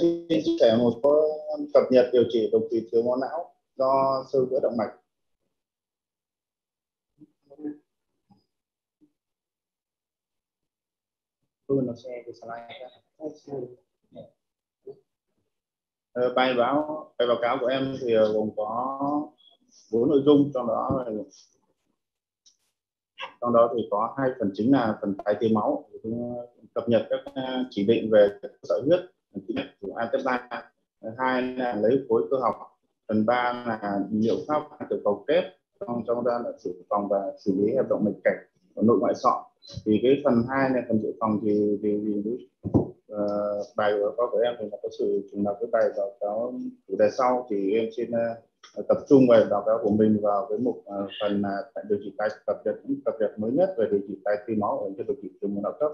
Xin chia sẻ một số cập nhật điều trị đột quỵ thiếu máu não do sơ vữa động mạch. Nó cái slide bài báo bài báo cáo của em thì ờ, gồm có bốn nội dung, trong đó là trong đó thì có hai phần chính là phần tái tiêu máu uh, cập nhật các uh, chỉ định về sợi huyết thứ nhất của Antepla hai là lấy khối cơ học phần ba là liệu pháp tiểu cầu kép trong trong đó là dự phòng và xử lý hoạt động mạch cảnh và nội ngoại sọ. Thì cái phần hai này phần dự phòng thì thì, thì uh, bài của các của em thì nó có sự trùng lập với bài báo cáo chủ đề sau. Thì em xin uh, tập trung về báo cáo của mình vào cái mục uh, phần uh, điều trị tai cập nhật cập nhật mới nhất về điều trị tai phi máu ở trên điều trị trung não cấp.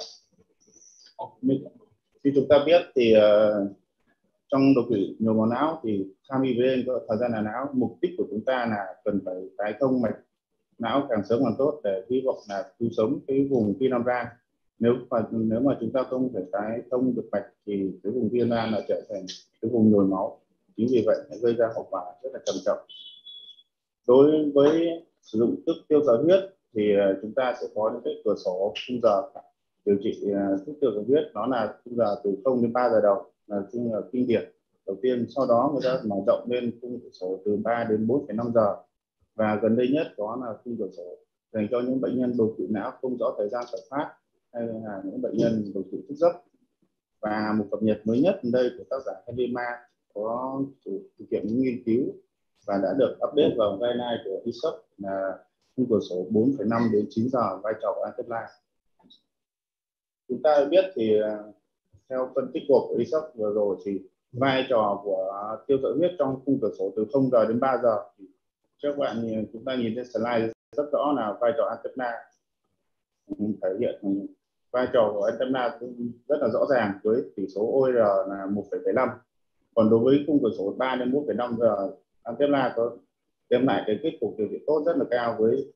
Khi chúng ta biết thì uh, trong đột quỵ nhồi máu não thì tham IVN có thời gian là não mục đích của chúng ta là cần phải tái thông mạch não càng sớm càng tốt để hy vọng là cứu sống cái vùng phi nam ra nếu mà nếu mà chúng ta không thể tái thông được mạch thì cái vùng viêm gan là trở thành cái vùng nhồi máu chính vì vậy nó gây ra hậu quả rất là trầm trọng. Đối với sử dụng thuốc tiêu giờ huyết thì à, chúng ta sẽ có những cái cửa sổ khung giờ điều trị à, thuốc tiêu giờ huyết. Nó là khung giờ từ 0 đến 3 giờ đầu là khung giờ kinh điển. Đầu tiên sau đó người ta mở rộng lên khung cửa sổ từ 3 đến 4,5 giờ. Và gần đây nhất đó là khung cửa sổ dành cho những bệnh nhân đột quỵ não không rõ thời gian khởi phát hay là những bệnh nhân đột quỵ thức giấc. Và một cập nhật mới nhất đây của tác giả Hedema có thực hiện những nghiên cứu và đã được update vào guideline của ISOP là khung cửa sổ 4,5 đến 9 giờ vai trò của Antepla. Chúng ta biết thì à, theo phân tích của ISOP vừa rồi thì vai trò của tiêu sợi huyết trong khung cửa sổ từ 0 giờ đến 3 giờ thì các bạn chúng ta nhìn trên slide rất rõ là vai trò Antepla thể hiện vai trò của Antepla rất là rõ ràng với tỷ số OR là 1,75 còn đối với khung cửa sổ 3 đến 1,5 giờ Antepla có đem lại cái kết cục điều trị tốt rất là cao với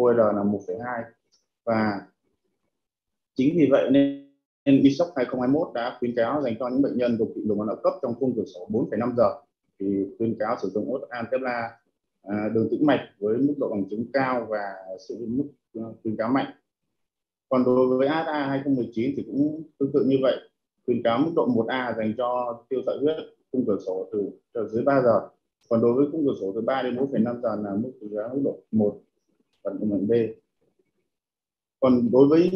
OR là 1,2 và chính vì vậy nên, nên BISOC 2021 đã khuyến cáo dành cho những bệnh nhân đột quỵ đường máu cấp trong khung cửa sổ 4,5 giờ. Thì khuyến cáo sử dụng ốt Antepla à, đường tĩnh mạch với mức độ bằng chứng cao và sự mức à, khuyến cáo mạnh. Còn đối với ASA 2019 thì cũng tương tự như vậy khuyến cáo mức độ 1A dành cho tiêu sợi huyết khung cửa sổ từ, từ dưới 3 giờ. Còn đối với khung cửa sổ từ 3 đến 4,5 giờ là mức giá mức độ 1 phần mệnh B. Còn đối với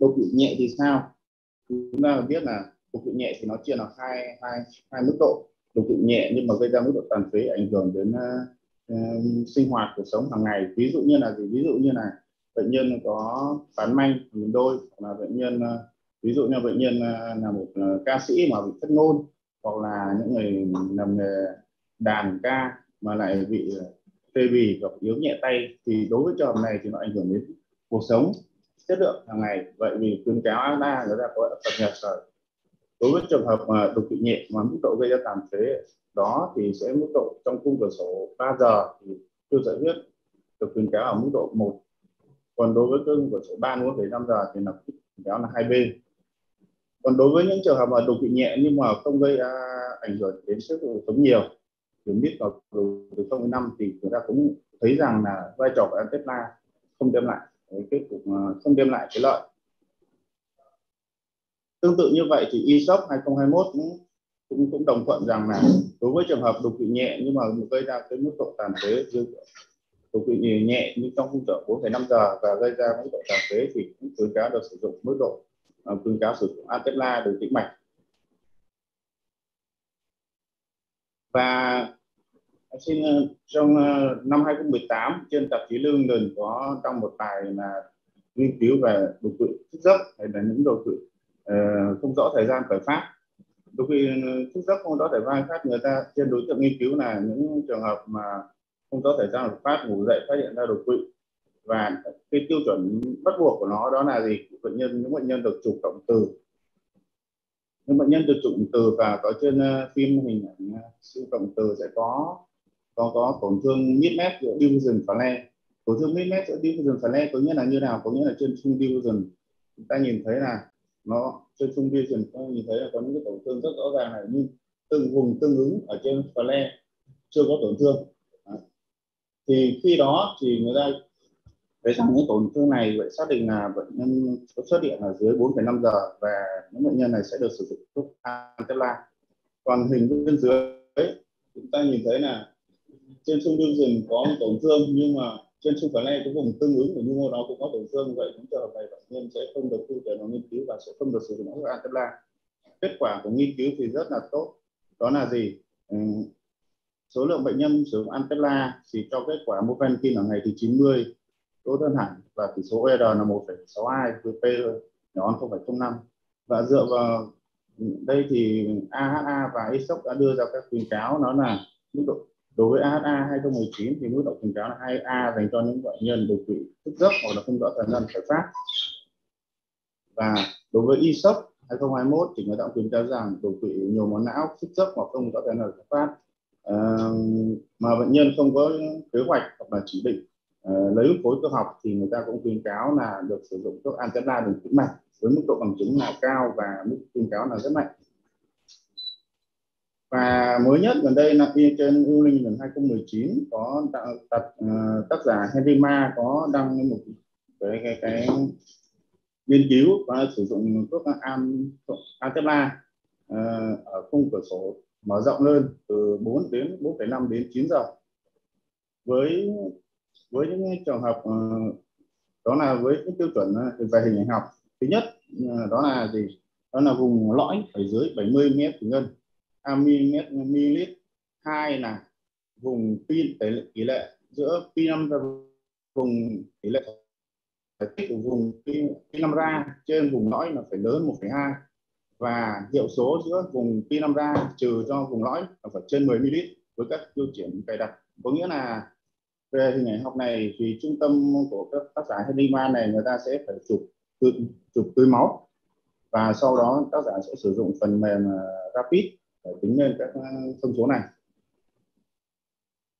đột quỵ nhẹ thì sao? Chúng ta biết là đột quỵ nhẹ thì nó chia là hai hai hai mức độ. Đột quỵ nhẹ nhưng mà gây ra mức độ tàn phế ảnh hưởng đến uh, sinh hoạt cuộc sống hàng ngày. Ví dụ như là gì? Ví dụ như là bệnh nhân có tán manh nhìn đôi là bệnh nhân uh, ví dụ như bệnh nhân uh, là một uh, ca sĩ mà bị thất ngôn hoặc là những người làm nghề đàn ca mà lại bị tê bì hoặc yếu nhẹ tay, thì đối với trường hợp này thì nó ảnh hưởng đến cuộc sống, chất lượng hàng ngày. Vậy vì khuyến cáo ASA người ta có cập nhật rồi đối với trường hợp mà đột quỵ nhẹ mà mức độ gây ra tàn phế đó thì sẽ mức độ trong khung cửa sổ 3 giờ thì tiêu sợi huyết được khuyến cáo ở mức độ 1 còn đối với khung cửa sổ 3 5 giờ thì là khuyến cáo là 2B còn đối với những trường hợp mà đột quỵ nhẹ nhưng mà không gây à, ảnh hưởng đến sức sống nhiều thì biết vào từ không đến năm thì chúng ta cũng thấy rằng là vai trò của Tesla không đem lại cái kết cục à, không đem lại cái lợi. Tương tự như vậy thì ESOP 2021 cũng cũng cũng đồng thuận rằng là đối với trường hợp đột quỵ nhẹ nhưng mà gây ra cái mức độ tàn phế đột quỵ nhẹ nhưng trong khung giờ 4,5 giờ và gây ra mức độ tàn phế thì cũng khuyến cáo được sử dụng mức độ uh, khuyến cáo sử dụng Antella đường tĩnh mạch. Và xin ờ, trong ờ, năm 2018 trên tạp chí Lương Ngừng có trong một bài là nghiên cứu về đột quỵ thức giấc hay là những đột quỵ uh, không rõ thời gian khởi phát. Đột quỵ thức giấc không rõ thời gian khởi phát người ta trên đối tượng nghiên cứu là những trường hợp mà không rõ thời gian khởi phát ngủ dậy phát hiện ra đột quỵ và cái tiêu chuẩn bắt buộc của nó đó là gì? Bệnh nhân những bệnh nhân được chụp động từ. Những bệnh nhân được chụp động từ và có trên uh, phim hình ảnh ờ, siêu động từ sẽ có có có tổn thương mid mép giữa division và le. Tổn thương mid mép giữa division và le có nghĩa là như nào? Có nghĩa là trên xung division chúng ta nhìn thấy là nó trên xung chúng ta nhìn thấy là có những cái tổn thương rất rõ ràng này nhưng từng vùng tương ứng ở trên flare chưa có tổn thương. Thì khi đó thì người ta thấy rằng những tổn thương này vậy xác định là bệnh nhân có xuất hiện là dưới 4,5 giờ và những bệnh nhân này sẽ được sử dụng thuốc Antella còn hình bên dưới chúng ta nhìn thấy là trên xương đương vision có tổn thương nhưng mà trên xương phần này cái vùng tương ứng của nhu mô đó cũng có tổn thương. Vậy những trường hợp này bệnh nhân sẽ không được thu về nó nghiên cứu và sẽ không được sử dụng thuốc Antella kết quả của nghiên cứu thì rất là tốt. Đó là gì? Ừ, số lượng bệnh nhân sử dụng Antella thì cho kết quả Movenkin ở ngày thứ 90 tốt hơn hẳn và tỷ số ER là 1,62 với P nhỏ hơn 0,05 và dựa vào đây thì AHA và ESOC đã đưa ra các khuyến cáo nó là mức độ đối với AHA 2019 thì mức độ khuyến cáo là 2A dành cho những bệnh nhân đột quỵ thức giấc hoặc là không rõ thời gian khởi phát. Và đối với ESOC 2021 thì người ta khuyến cáo rằng đột quỵ nhiều máu não thức giấc hoặc không rõ thời gian khởi phát. À, mà bệnh nhân không có kế hoạch hoặc là chỉ định Ờ, lấy khối cơ học thì người ta cũng khuyên cáo là được sử dụng thuốc antenna đường tĩnh mạch với mức độ bằng chứng là cao và mức khuyên cáo là rất mạnh. Và mới nhất gần đây là trên U Linh lần 2019 có tập uh, tác giả Henry Ma có đăng một cái cái, cái nghiên cứu và sử dụng thuốc am Antella uh, ờ, ở khung cửa sổ mở rộng lên từ 4 đến 4,5 đến 9 giờ. Với với những trường hợp ờ, đó là với những tiêu chuẩn ờ, về hình ảnh học. Thứ nhất ờ, đó là gì? Đó là vùng lõi ở dưới 70 mét thủy ngân ml ml hai là vùng pin tỷ lệ, tỷ lệ giữa pin năm và vùng tỷ lệ tích của vùng pin, pin năm ra trên vùng lõi là phải lớn 1,2 và hiệu số giữa vùng pin năm ra trừ cho vùng lõi là phải trên 10 ml với các tiêu chuẩn cài đặt. Có nghĩa là về hình ảnh học này thì trung tâm của các tác giả Henryman này người ta sẽ phải chụp chụp tưới máu. Và sau đó tác giả sẽ sử dụng phần mềm à, Rapid để tính lên các à, thông số này.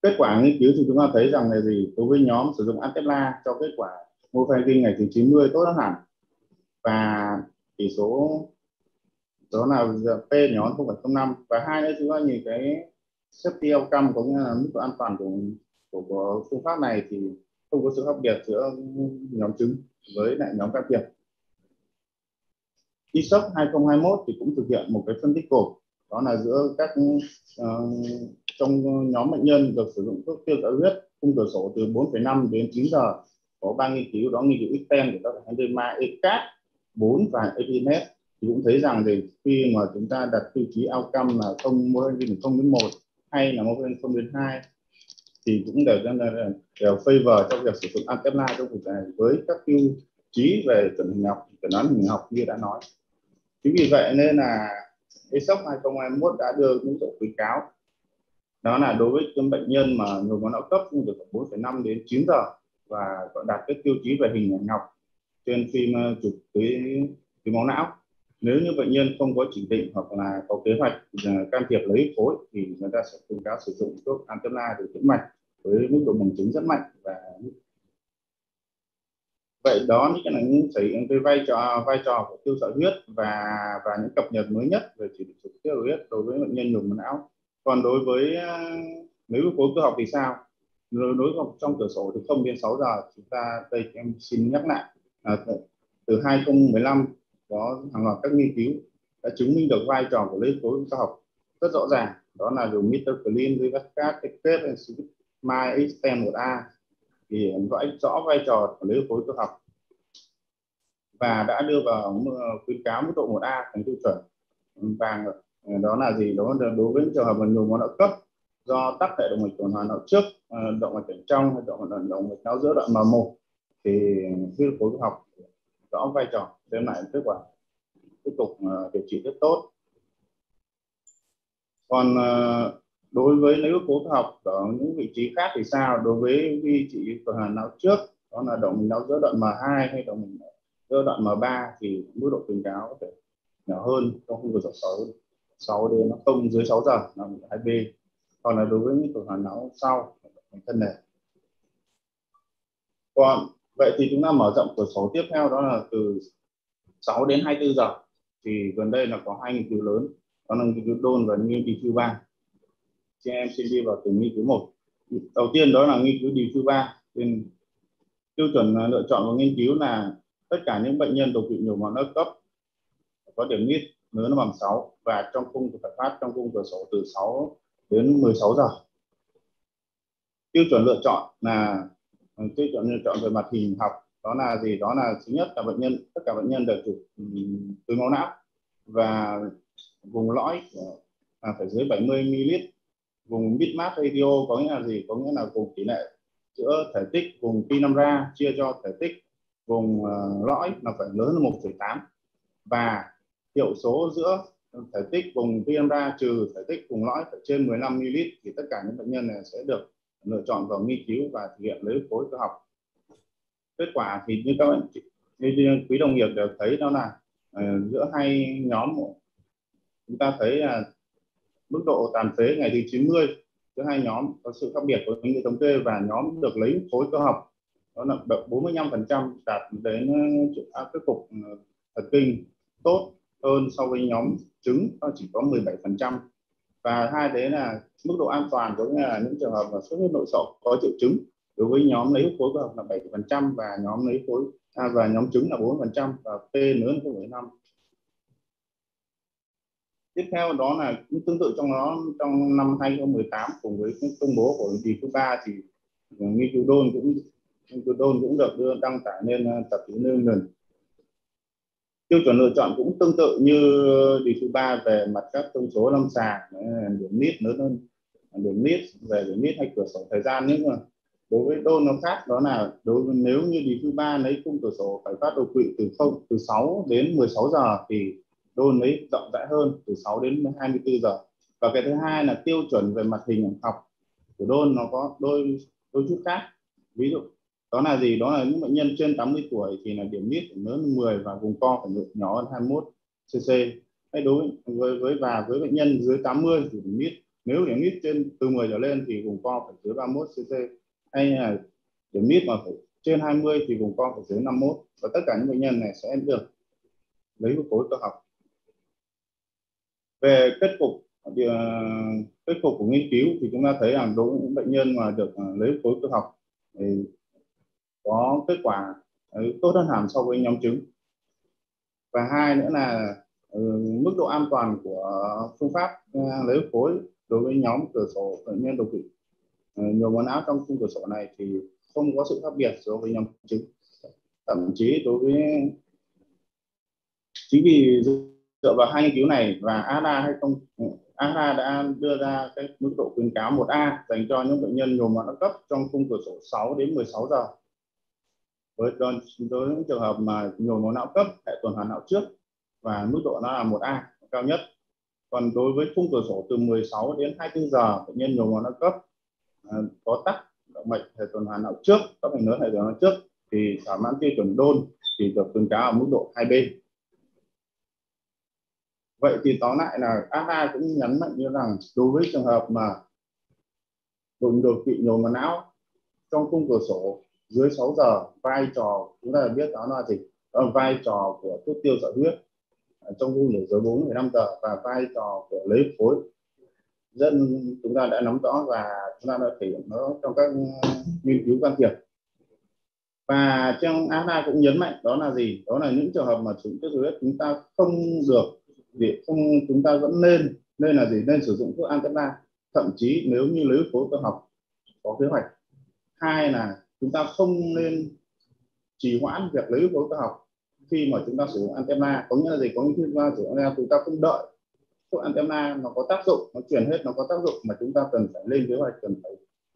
Kết quả nghiên cứu thì chúng ta thấy rằng là gì? Đối với nhóm sử dụng Antella cho kết quả morphine ngày thứ 90 tốt hơn hẳn. Và tỷ số đó là P nhỏ không phải 0,05 và hai nữa chúng ta nhìn cái safety outcome có nghĩa là mức độ an toàn của, của, của phương pháp này thì không có sự khác biệt giữa nhóm trứng với lại nhóm can thiệp. ISOC 2021 thì cũng thực hiện một cái phân tích cột đó là giữa các uh, trong nhóm bệnh nhân được sử dụng thuốc tiêu sợi huyết khung cửa sổ từ 4,5 đến 9 giờ có ba nghiên cứu đó nghiên cứu Xten của các Andema, ECAT 4 và EpiNet thì cũng thấy rằng thì khi mà chúng ta đặt tiêu chí outcome là không Moherin không đến một hay là Moherin không đến hai thì cũng đều là đều favor trong việc sử dụng Antenna trong cuộc này với các tiêu chí về chuẩn hình học, chuẩn đoán hình học như đã nói. Chính vì vậy nên là ESOC 2021 đã đưa những độ khuyến cáo. Đó là đối với những bệnh nhân mà nhồi máu não cấp cũng khoảng 4,5 đến 9 giờ và đạt các tiêu chí về hình ảnh học trên phim ờ, chụp túi túi máu não. Nếu như bệnh nhân không có chỉ định hoặc là có kế hoạch ờ, can thiệp lấy phối thì người ta sẽ khuyến cáo sử dụng thuốc antenna để tĩnh mạch với mức độ bằng chứng rất mạnh và vậy đó những cái là những cái, cái vai trò vai trò của tiêu sợi huyết và và những cập nhật mới nhất về chỉ định chụp tiêu sợi huyết đối với bệnh nhân nhồi máu não còn đối với nếu khối cơ học thì sao đối với trong cửa sổ từ 0 đến 6 giờ chúng ta đây em xin nhắc lại à, từ 2015 có hàng loạt các nghiên cứu đã chứng minh được vai trò của lấy khối cơ học rất rõ ràng đó là dùng Mr. Clean, các Kết, My Extend 1A thì rõ rõ vai trò của lấy khối cơ học. Và đã đưa vào ờ, khuyến cáo mức độ 1A thành tiêu chuẩn. Vàng ờ, đó là gì? Đó là đối với trường hợp mà nhồi máu não cấp do tắc hệ động mạch tuần hoàn não trước ờ, động mạch cảnh trong hay động mạch động mạch não giữa đoạn M1 thì huyết khối cơ học rõ vai trò, đem lại kết quả tiếp tục điều trị rất tốt. Còn đối với nếu cố học ở những vị trí khác thì sao? Đối với vị trí tuần hoàn não trước, đó là động mạch não giữa đoạn M2 hay động mạch giữa đoạn M3 thì mức độ tỉnh cáo có thể nhỏ hơn trong khung giờ dọc 6 6 đến nó không, dưới 6 giờ là 2B còn là đối với những tuần hoàn não sau thân này. còn vậy thì chúng ta mở rộng cửa sổ tiếp theo, đó là từ 6 đến 24 giờ. Thì gần đây là có hai nghiên cứu lớn, đó là nghiên cứu đôn và nghiên cứu ba chị em sẽ đi vào từng nghiên cứu một. Đầu tiên đó là nghiên cứu điều thứ ba. Trên tiêu chuẩn lựa chọn của nghiên cứu là tất cả những bệnh nhân đột quỵ nhồi máu não cấp có điểm nít lớn bằng 6 và trong khung phải phát trong khung cửa sổ từ 6 đến 16 giờ. Tiêu chuẩn lựa chọn là ừ, tiêu chuẩn lựa chọn về mặt hình học, đó là gì? Đó là thứ nhất là bệnh nhân, tất cả bệnh nhân đều chụp ừ, túi máu não và vùng lõi là phải dưới 70 ml vùng bitmap radio có nghĩa là gì? Có nghĩa là vùng tỷ lệ giữa thể tích vùng pi năm ra chia cho thể tích vùng uh, lõi là phải lớn hơn 1,8 và hiệu số giữa thể tích vùng pi năm ra trừ thể tích vùng lõi phải trên 15 ml thì tất cả những bệnh nhân này sẽ được lựa chọn vào nghiên cứu và thực hiện lấy khối cơ học. Kết quả thì như các bạn như quý đồng nghiệp đều thấy đó là uh, giữa hai nhóm chúng ta thấy là mức độ tàn phế ngày thứ 90 giữa hai nhóm có sự khác biệt với những thống kê và nhóm được lấy khối cơ học. Đó là 45% đạt đến ờ, áp khắc à, phục ờ, thần kinh tốt hơn so với nhóm trứng nó chỉ có 17% và hai đấy là mức độ an toàn cũng là những trường hợp mà xuất huyết nội sọ có triệu chứng đối với nhóm lấy khối cơ học là 7% và nhóm lấy khối à, và nhóm trứng là 4% và P lớn hơn 0,5 tiếp theo đó là cũng tương tự trong đó, trong năm 2018 cùng với công bố của kỳ thứ ba thì ờ, nghiên cứu đôn cũng, nghiên cứu đôn cũng được đưa, đăng tải lên ờ, tạp chí New England. Tiêu chuẩn lựa chọn cũng tương tự như kỳ thứ ba về mặt các thông số lâm sàng ờ, điểm nít lớn hơn, điểm nít về điểm nít hay cửa sổ thời gian nhưng mà đối với đôn nó khác, đó là đối với, nếu như kỳ thứ ba lấy khung cửa sổ phải phát đột quỵ từ không, từ 6 đến 16 giờ thì đôi mấy, rộng rãi hơn từ 6 đến 24 giờ. Và cái thứ hai là tiêu chuẩn về mặt hình học của đôn nó có đôi đôi chút khác. Ví dụ, đó là gì? Đó là những bệnh nhân trên 80 tuổi thì là điểm nít lớn hơn 10 và vùng co phải nhỏ hơn 21 cc hay đối với với và với bệnh nhân dưới 80 thì điểm nít nếu điểm nít trên, từ 10 trở lên thì vùng co phải dưới 31 cc hay là điểm nít mà phải trên 20 thì vùng co phải dưới 51 và tất cả những bệnh nhân này sẽ được lấy khối cơ học về kết cục kết cục của nghiên cứu thì chúng ta thấy rằng đối với những bệnh nhân mà được à, lấy khối cơ học thì có kết quả à, tốt hơn hẳn so với nhóm trứng và hai nữa là ừ, mức độ an toàn của phương pháp à, lấy khối đối với nhóm cửa sổ bệnh nhân đột quỵ. Ừ, nhiều máu não trong khung cửa sổ này thì không có sự khác biệt so với nhóm trứng thậm chí đối với chính vì dựa vào hai nghiên cứu này và ADA hay không ừ, ADA đã đưa ra cái mức độ khuyến cáo 1A dành cho những bệnh nhân nhồi máu não cấp trong khung cửa sổ 6 đến 16 giờ. Với đối với những trường hợp mà nhồi máu não cấp hệ tuần hoàn não trước và mức độ nó là 1A cao nhất. Còn đối với khung cửa sổ từ 16 đến 24 giờ bệnh nhân nhồi máu não cấp à, có tắc động mạch hệ tuần hoàn não trước các bệnh lớn hệ tuần hoàn não trước thì thỏa mãn tiêu chuẩn đôn thì được khuyến cáo ở mức độ 2B vậy thì tóm lại là AHA cũng nhấn mạnh như rằng đối với trường hợp mà đột đột quỵ nhồi máu não trong khung cửa sổ dưới 6 giờ, vai trò chúng ta biết đó là gì? Đó là vai trò của thuốc tiêu sợi huyết à, trong khung để dưới 4 15 giờ và vai trò của lấy phối dân chúng ta đã nắm rõ và chúng ta đã thể hiện nó trong các nghiên cứu can thiệp. Và trong AHA cũng nhấn mạnh đó là gì? Đó là những trường hợp mà chúng tiêu huyết chúng ta không được thì không, chúng ta vẫn nên nên là gì? Nên sử dụng thuốc antena thậm chí nếu như lấy phối cơ học, có kế hoạch. Hai là chúng ta không nên trì hoãn việc lấy phối cơ học khi mà chúng ta sử dụng antenna có nghĩa là gì? Có những khi ta sử dụng antena chúng ta không đợi thuốc antenna nó có tác dụng, nó truyền hết, nó có tác dụng mà chúng ta cần phải lên kế hoạch, cần phải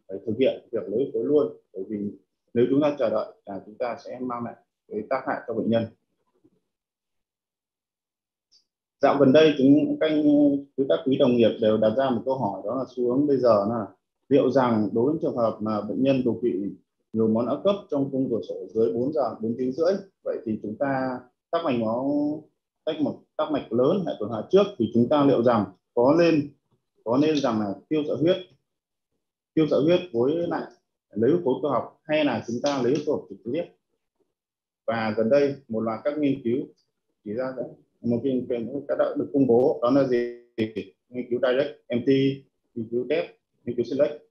phải thực hiện việc lấy phối luôn. Bởi vì nếu chúng ta chờ đợi là chúng ta sẽ mang lại cái tác hại cho bệnh nhân dạo gần đây chúng các với các quý đồng nghiệp đều đặt ra một câu hỏi, đó là xu hướng bây giờ là liệu rằng đối với trường hợp mà bệnh nhân đột quỵ nhiều món não cấp trong khung cửa sổ dưới 4 giờ 4 tiếng rưỡi, vậy thì chúng ta tắc mạch máu tách một tắc mạch lớn hệ tuần hoàn trước, thì chúng ta liệu rằng có nên có nên rằng là tiêu sợi huyết, tiêu sợi huyết với lại lấy khối cơ học hay là chúng ta lấy cơ học trực tiếp? Và gần đây một loạt các nghiên cứu chỉ ra rằng một cái, quyền cái đã được công bố đó là gì? Nghiên cứu direct MT nghiên cứu depth nghiên cứu select.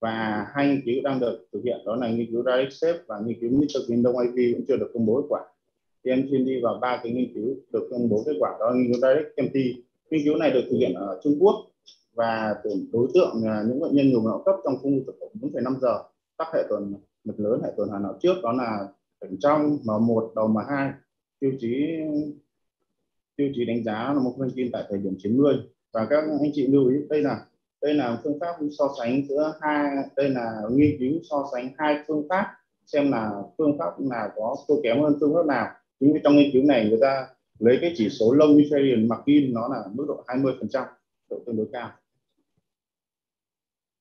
Và hai nghiên cứu đang được thực hiện đó là nghiên cứu direct shape và nghiên cứu Mr. Windows IV cũng chưa được công bố kết quả. Thì em xin đi vào ba cái nghiên cứu được công bố kết quả đó là nghiên cứu direct MT nghiên cứu này được thực hiện ở Trung Quốc và đối tượng là những bệnh nhân nhồi não cấp trong khung thực 4,5 giờ tắc hệ tuần mật lớn hệ tuần hoàn não trước đó là tỉnh trong M1 đầu M2 tiêu chí tiêu chí đánh giá là một thông tin tại thời điểm 90 và các anh chị lưu ý, đây là đây là phương pháp so sánh giữa hai, đây là nghiên cứu so sánh hai phương pháp, xem là phương pháp nào có thua kém hơn phương pháp nào. Chính vì trong nghiên cứu này, người ta lấy cái chỉ số long mặc in, nó là mức độ 20 phần trăm, độ tương đối cao.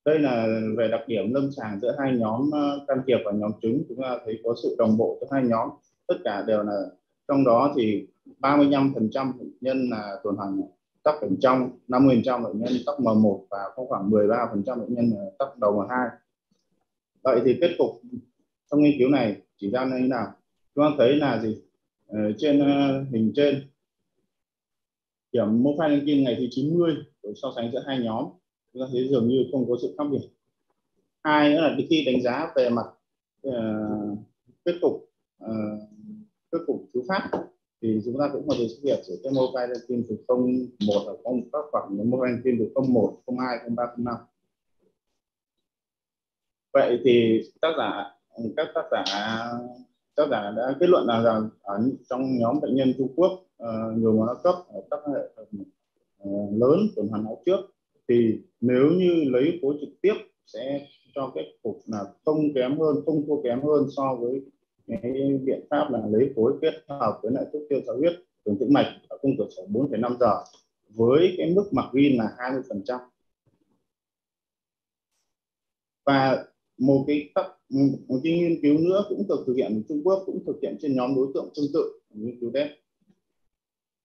Đây là về đặc điểm lâm sàng giữa hai nhóm ờ, can thiệp và nhóm trứng chúng ta thấy có sự đồng bộ giữa hai nhóm. Tất cả đều là, trong đó thì 35 phần trăm bệnh nhân là tuần hoàn tắc cảnh trong 50 phần trăm bệnh nhân tắc M1 và có khoảng 13 phần trăm bệnh nhân tắc đầu M2 vậy thì kết cục trong nghiên cứu này chỉ ra như thế nào? Chúng ta thấy là gì? Ờ, trên uh, hình trên điểm mô phanh kim ngày thứ 90 để so sánh giữa hai nhóm chúng ta thấy dường như không có sự khác biệt. Hai nữa là khi đánh giá về mặt uh, kết cục uh, kết cục thứ phát thì chúng ta cũng có thể xuất hiện giữa cái mobile tin từ 01 hoặc không các khoảng mobile tin từ 01, 02, 03, 05 vậy thì tác giả các tác giả tác giả đã kết luận là rằng ở trong nhóm bệnh nhân Trung Quốc uh, nhiều máu cấp ở các hệ uh, lớn tuần hoàn não trước thì nếu như lấy khối trực tiếp sẽ cho kết cục là không kém hơn không thua kém hơn so với cái biện pháp là lấy khối kết hợp với lại thuốc tiêu xáo huyết đường tĩnh mạch ở cung cửa sổ 4,5 giờ với cái mức mặc gin là 20 phần trăm. Và một cái một cái nghiên cứu nữa cũng được thực hiện ở Trung Quốc cũng thực hiện trên nhóm đối tượng tương tự nghiên cứu đấy.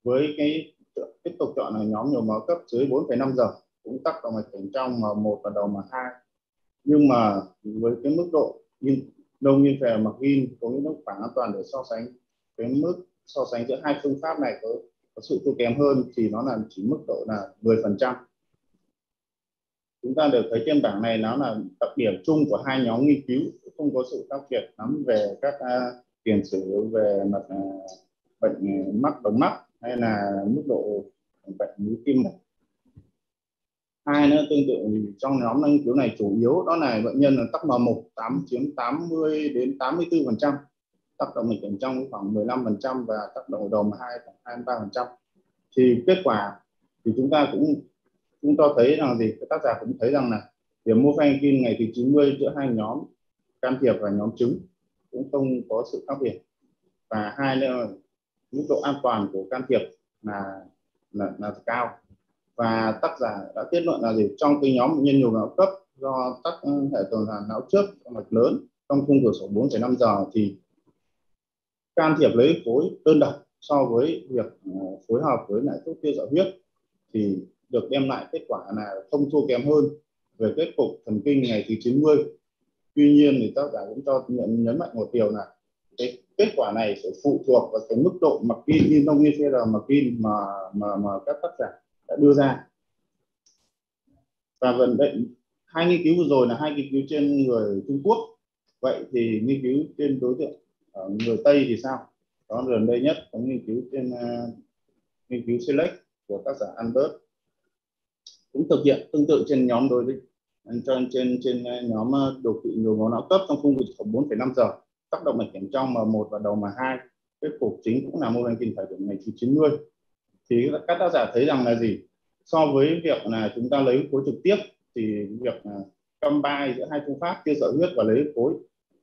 Với cái tiếp tục chọn là nhóm nhiều máu cấp dưới 4,5 giờ cũng tắc động mạch cảnh trong mà một và đầu mà hai. Nhưng mà với cái mức độ nông như về mặc gin có những mức khoảng an toàn để so sánh. Cái mức so sánh giữa hai phương pháp này có, có sự thua kém hơn thì nó là chỉ mức độ là 10 phần trăm. Chúng ta được thấy trên bảng này nó là đặc điểm chung của hai nhóm nghiên cứu không có sự khác biệt lắm về các uh, tiền sử về mặt uh, bệnh à, mắc đồng mắt hay là mức độ bệnh mũi tim mạch hai nữa tương tự trong nhóm năng cứu này chủ yếu đó là bệnh nhân là tắc M1 8 chiếm 80 đến 84 phần trăm tác động mạch cảnh trong khoảng 15 phần trăm và tác động đầu hai khoảng 23 phần trăm. Thì kết quả thì chúng ta cũng chúng ta thấy rằng gì? Tác giả cũng thấy rằng là điểm morphine ngày thứ 90 giữa hai nhóm can thiệp và nhóm trứng cũng không có sự khác biệt. Và hai nữa mức độ an toàn của can thiệp là là, là cao và tác giả đã kết luận là gì? Trong cái nhóm bệnh nhân nhồi não cấp do tắc hệ tuần hoàn não trước mạch lớn trong khung cửa sổ 4,5 giờ thì can thiệp lấy khối đơn độc so với việc ờ, phối hợp với lại thuốc tiêu giảm huyết thì được đem lại kết quả là không thua kém hơn về kết cục thần kinh ngày thứ 90 tuy nhiên thì tác giả cũng cho nhận nhấn mạnh một điều là cái kết quả này sẽ phụ thuộc vào cái mức độ mặc in như nông như mặc in mà mà mà các tác giả đã đưa ra. Và gần đây hai nghiên cứu vừa rồi là hai nghiên cứu trên người Trung Quốc. Vậy thì nghiên cứu trên đối tượng ở người Tây thì sao? Đó gần đây nhất có nghiên cứu trên uh, nghiên cứu select của tác giả Albert. Cũng thực hiện tương tự trên nhóm đối với trên trên trên nhóm à, đột quỵ nhồi máu não cấp trong khung vực khoảng 4,5 giờ tác động mạch cảnh trong M1 và đầu M2 kết cục chính cũng là mô hình kinh thời điểm ngày 90 thì các tác giả thấy rằng là gì? So với việc là chúng ta lấy khối trực tiếp thì việc combine giữa hai phương pháp tiêu sợi huyết và lấy khối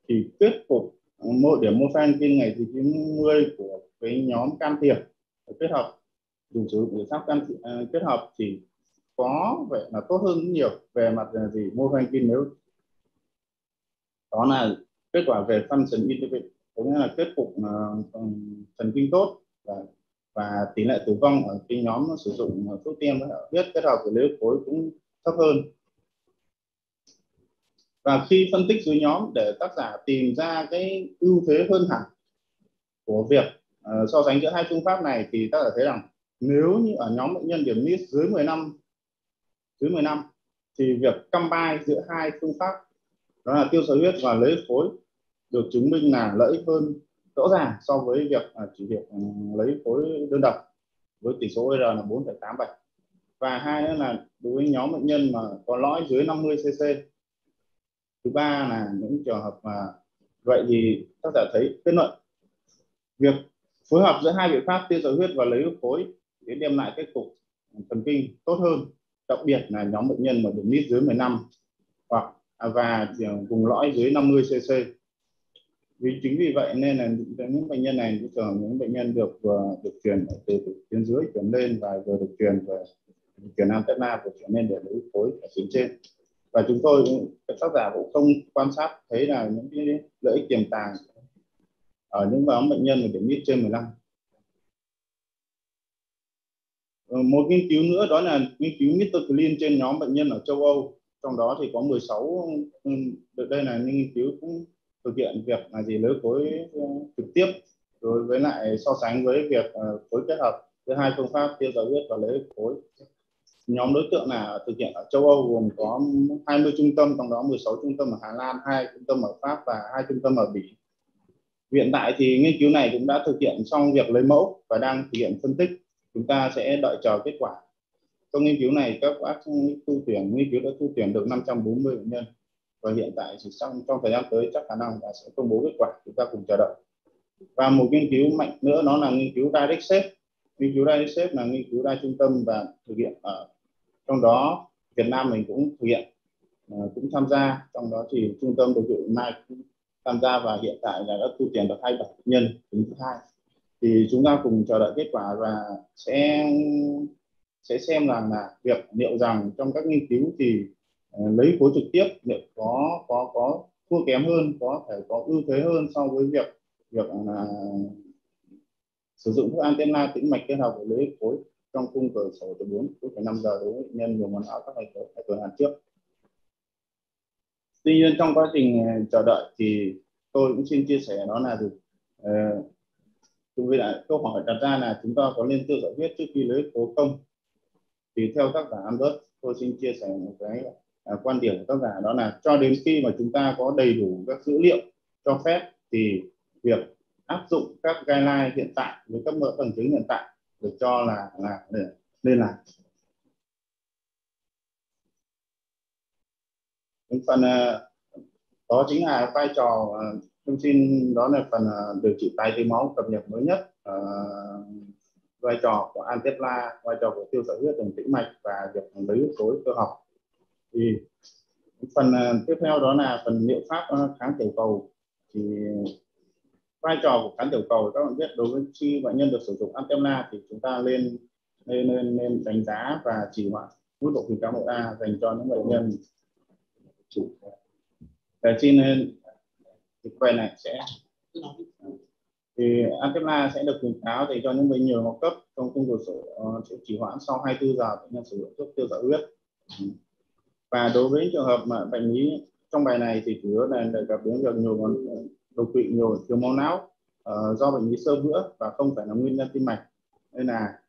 thì kết cục à, mỗi điểm mô phan trên ngày thứ 90 của cái nhóm can thiệp kết hợp dùng sử dụng biện pháp can thiệp, uh, kết hợp thì có vẻ là tốt hơn nhiều. Về mặt là gì? Mô phan kinh nếu đó là kết quả về function interface có nghĩa là kết cục à, uh, thần kinh tốt và và tỷ lệ tử vong ở cái nhóm sử dụng ờ, thuốc tiêm huyết kết hợp với liều phối cũng thấp hơn. Và khi phân tích dưới nhóm để tác giả tìm ra cái ưu thế hơn hẳn của việc uh, so sánh giữa hai phương pháp này thì tác giả thấy rằng nếu như ở nhóm bệnh nhân điểm NIS dưới 10 năm dưới 10 năm thì việc combine giữa hai phương pháp đó là tiêu sợi huyết và lấy phối được chứng minh là lợi ích hơn rõ ràng so với việc chỉ việc ừ, lấy khối đơn độc với tỷ số R là 4,87 và hai nữa là đối với nhóm bệnh nhân mà có lõi dưới 50 cc thứ ba là những trường hợp mà vậy thì tác giả thấy kết luận. Việc phối hợp giữa hai biện pháp tiêu sợi huyết và lấy khối để đem lại kết cục thần kinh tốt hơn đặc biệt là nhóm bệnh nhân mà đường nít dưới 15 hoặc à, và à, vùng lõi dưới 50 cc vì chính vì vậy nên là những bệnh nhân này thường những bệnh nhân được vừa được truyền từ tuyến dưới chuyển lên và vừa được truyền về truyền antenna và chuyển lên để lấy khối ở tuyến trên. Và chúng tôi các tác giả cũng không quan sát thấy là những cái lợi ích tiềm tàng ở những nhóm bệnh nhân điểm ít trên 15 ờ, một nghiên cứu nữa đó là nghiên cứu Mitoglin trên nhóm bệnh nhân ở châu Âu. Trong đó thì có 16 ừ, được đây là nghiên cứu cũng thực hiện việc là gì? Lấy phối ờ, trực tiếp đối với lại so sánh với việc ờ, phối kết hợp giữa hai phương pháp tiêu giải huyết và lấy phối nhóm đối tượng là thực hiện ở châu Âu gồm có 20 trung tâm, trong đó 16 trung tâm ở Hà Lan, hai trung tâm ở Pháp và hai trung tâm ở Bỉ. Hiện tại thì nghiên cứu này cũng đã thực hiện xong việc lấy mẫu và đang thực hiện phân tích. Chúng ta sẽ đợi chờ kết quả. Trong nghiên cứu này, các bác thu tuyển, nghiên cứu đã thu tuyển được 540 bệnh nhân và hiện tại chỉ trong trong thời gian tới chắc khả năng là sẽ công bố kết quả chúng ta cùng chờ đợi. Và một nghiên cứu mạnh nữa nó là nghiên cứu direct shape. Nghiên cứu direct shape là nghiên cứu đa trung tâm và thực hiện ở, trong đó Việt Nam mình cũng thực hiện ờ, cũng tham gia. Trong đó thì trung tâm đột quỵ mai cũng tham gia và hiện tại là đã thu tiền được hai bệnh nhân đứng thứ hai. Thì chúng ta cùng chờ đợi kết quả và sẽ sẽ xem rằng là việc liệu rằng trong các nghiên cứu thì Ờ, lấy khối trực tiếp, liệu có có có thua kém hơn, có thể có ưu thế hơn so với việc việc là sử dụng thuốc antenna tĩnh mạch kết hợp với lấy khối trong khung cửa sổ từ 4 đến 5 giờ đối với bệnh nhân nhiều món áo các ngày tới tuần hạn trước. Tuy nhiên trong quá trình à, chờ đợi thì tôi cũng xin chia sẻ đó là gì? Ờ, chúng với lại câu hỏi đặt ra là chúng ta có nên tiêu giải huyết trước khi lấy khối công thì theo tác giả Albert, tôi xin chia sẻ một cái à, quan điểm của tác giả đó là cho đến khi mà chúng ta có đầy đủ các dữ liệu cho phép thì việc áp dụng các guideline hiện tại với các mỡ bằng chứng hiện tại được cho là là nên là phần à, đó chính là vai trò à, thông tin đó là phần à, điều trị tái thiếu máu cập nhật mới nhất vai trò của antepla vai trò của tiêu sợi huyết đường tĩnh mạch và việc lấy huyết khối cơ học thì phần à, tiếp theo đó là phần liệu pháp à, kháng tiểu cầu. Thì vai trò của kháng tiểu cầu các bạn biết đối với khi bệnh nhân được sử dụng Antemna thì chúng ta lên nên nên, nên đánh giá và chỉ hoãn mức độ khuyến cáo 1A dành cho những bệnh nhân để xin à, thì quay này sẽ. Thì Antemna sẽ được khuyến cáo thì cho những bệnh nhiều máu cấp trong khung cửa sổ ờ, chỉ hoãn sau 24 giờ bệnh nhân sử dụng thuốc tiêu giải huyết và đối với trường hợp mà bệnh lý trong bài này thì chủ yếu là gặp cập đến việc nhiều máu đột quỵ nhồi thiếu máu não uh, do bệnh lý sơ vữa và không phải là nguyên nhân tim mạch. Nên là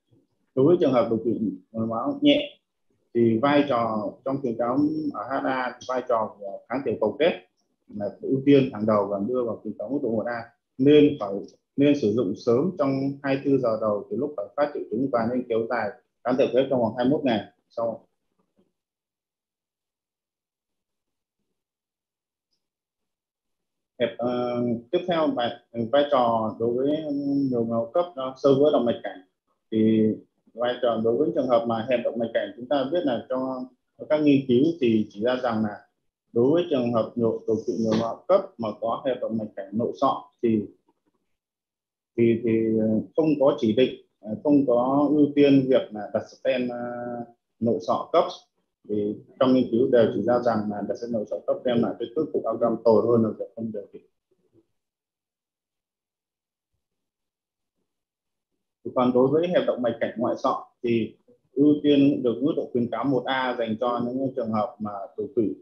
đối với trường hợp đột quỵ nhồi máu nhẹ thì vai trò trong khuyến cáo ở HA vai trò của kháng tiểu cầu kết là ưu tiên hàng đầu và đưa vào khuyến cáo mức độ 1A nên phải nên sử dụng sớm trong 24 giờ đầu từ lúc khởi phát triệu chứng và nên kéo dài kháng tiểu kết trong vòng 21 ngày sau. Hiệp, uh, tiếp theo bài ừ, vai trò đối với ừ, nhiều máu cấp uh, sơ vữa động mạch cảnh thì vai trò đối với trường hợp mà hẹp động mạch cảnh chúng ta biết là cho các nghiên cứu thì chỉ ra rằng là đối với trường hợp nhộ đột quỵ nhồi máu cấp mà có hẹp động mạch cảnh nội sọ thì thì thì ờ, không có chỉ định không có ưu tiên việc là đặt stent uh, nội sọ cấp thì trong nghiên cứu đều chỉ ra rằng là đặt sẽ nội sọ cấp đem lại cái kết cục outcome tồi hơn là việc không điều trị còn đối với hẹp động mạch cảnh ngoại sọ thì ưu tiên được mức độ khuyến cáo 1A dành cho những trường hợp mà đột quỵ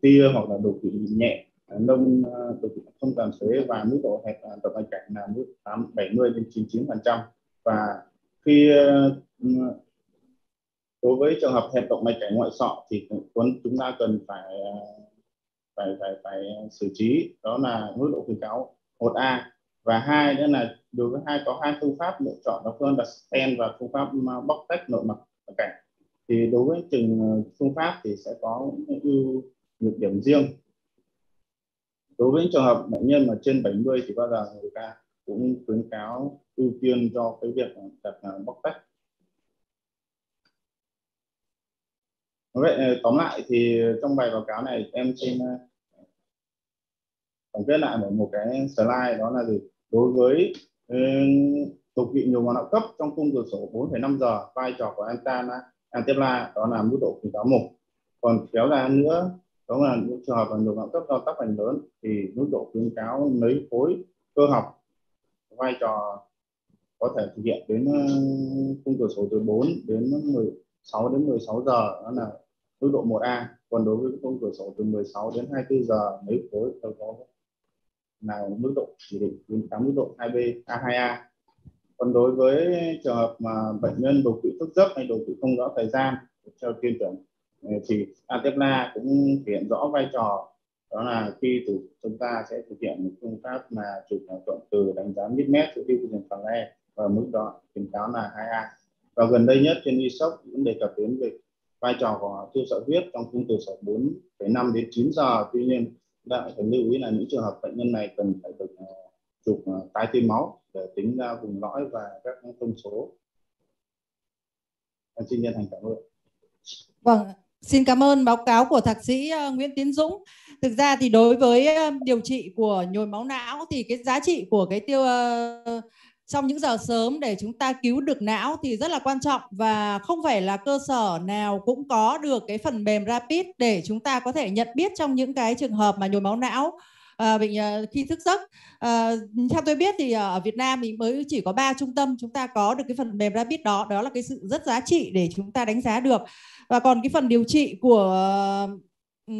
tia hoặc là đột quỵ nhẹ, nông à, đột quỵ không toàn xế và mức độ hẹp à, động mạch cảnh là mức 8 70 đến 99 phần trăm. Và khi à, đối với trường hợp hẹp động mạch cảnh ngoại sọ thì chúng ta cần phải phải phải phải xử trí. Đó là mức độ khuyến cáo 1A và hai nữa là đối với hai, có hai phương pháp lựa chọn, đó phương đặt stent và phương pháp à, bóc tách nội mạch cảnh thì đối với từng phương pháp thì sẽ có những ưu nhược điểm riêng. Đối với trường hợp bệnh nhân mà trên 70 thì bao giờ người ta cũng khuyến cáo ưu tiên cho cái việc đặt à, bóc tách. Vậy ờ, tóm lại thì trong bài báo cáo này em xin ờ, tổng kết lại một, một cái slide đó là gì? Đối với ừ, tục vị nhiều máu não cấp trong khung cửa sổ 4,5 giờ vai trò của antan antebla đó là mức độ khuyến cáo một. Còn kéo ra nữa đó là những trường hợp là nhiều não cấp do tắc thành lớn thì mức độ khuyến cáo lấy khối cơ học vai trò có thể thực hiện đến ờ, khung cửa sổ từ 4 đến 16 đến 16 giờ đó là mức độ 1A còn đối với khung cửa sổ từ 16 đến 24 giờ, mấy khối tôi có là mức độ chỉ định khuyến cáo mức độ 2B A2A còn đối với trường hợp mà bệnh nhân đột quỵ thức giấc hay đột quỵ không rõ thời gian, theo tiêu chuẩn, thì Atepla cũng thể hiện rõ vai trò, đó là khi từ chúng ta sẽ thực hiện một phương pháp là chụp thuận từ đánh giá mít mét giữa diffusion phẳng e và mức độ khuyến cáo là 2A và gần đây nhất trên eShop cũng đề cập đến việc vai trò của tiêu sợi huyết trong khung từ sợi 4,5 đến 9 giờ. Tuy nhiên đã phải lưu ý là những trường hợp bệnh nhân này cần phải được ờ, chụp ờ, tái tim máu để tính ra vùng lõi và các thông số. Em xin chân thành cảm ơn. Vâng xin cảm ơn báo cáo của thạc sĩ ờ, Nguyễn Tiến Dũng. Thực ra thì đối với điều trị của nhồi máu não thì cái giá trị của cái tiêu trong những giờ sớm để chúng ta cứu được não thì rất là quan trọng và không phải là cơ sở nào cũng có được cái phần mềm rapid để chúng ta có thể nhận biết trong những cái trường hợp mà nhồi máu não à, bệnh à, khi thức giấc. À, theo tôi biết thì ờ, ở Việt Nam thì mới chỉ có 3 trung tâm chúng ta có được cái phần mềm rapid đó đó là cái sự rất giá trị để chúng ta đánh giá được. Và còn cái phần điều trị của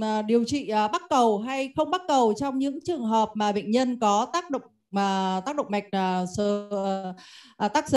ờ, điều trị bắc cầu hay không bắc cầu trong những trường hợp mà bệnh nhân có tác động mà tác động mạch uh, à, sơ, uh, tác